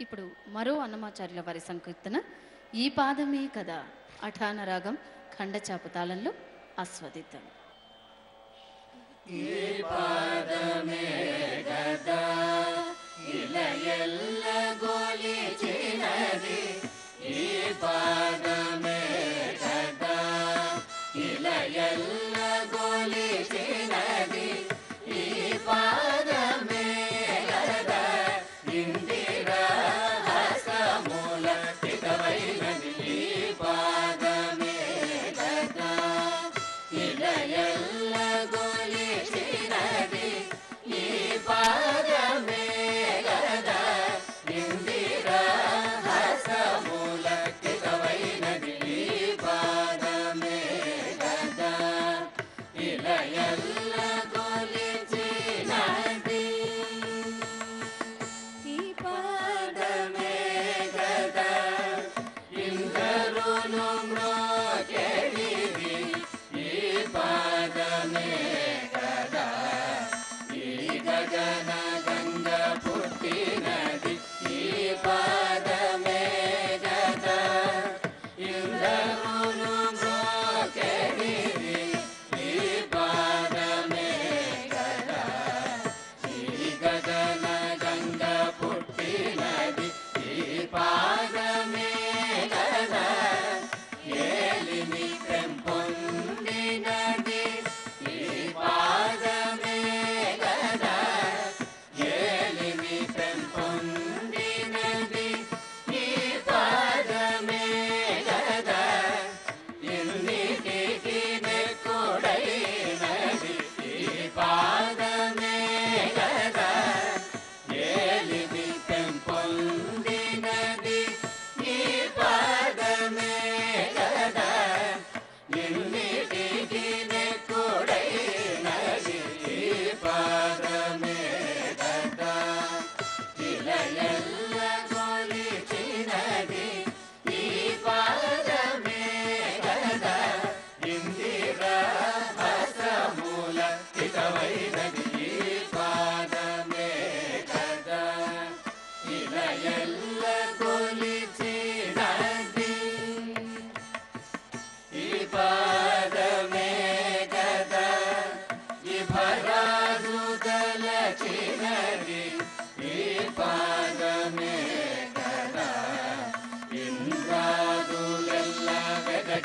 ఇప్పుడు మరో అన్నమాచార్యుల వారి సంకీర్తన ఈ పాదమే కదా అఠాన రాగం ఖండచాపు తాళంలో ఆస్వాదిద్దాం. ఈ పాదమే కదా ఈ పాదమే కదా ఈ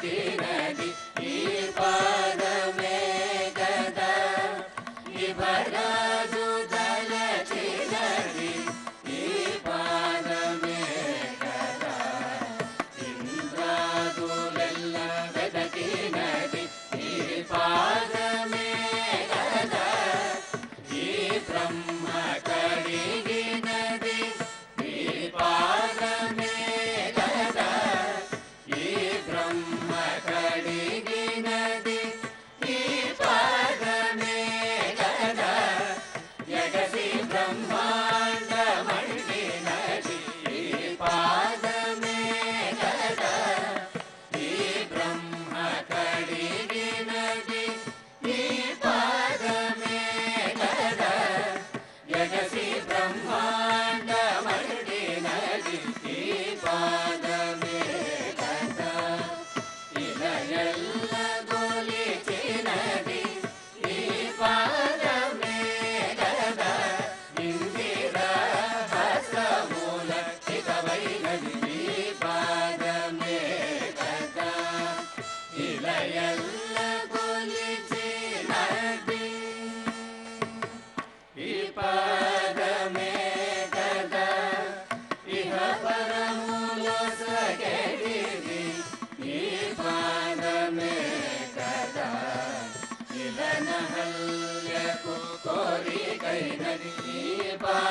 Medina Hare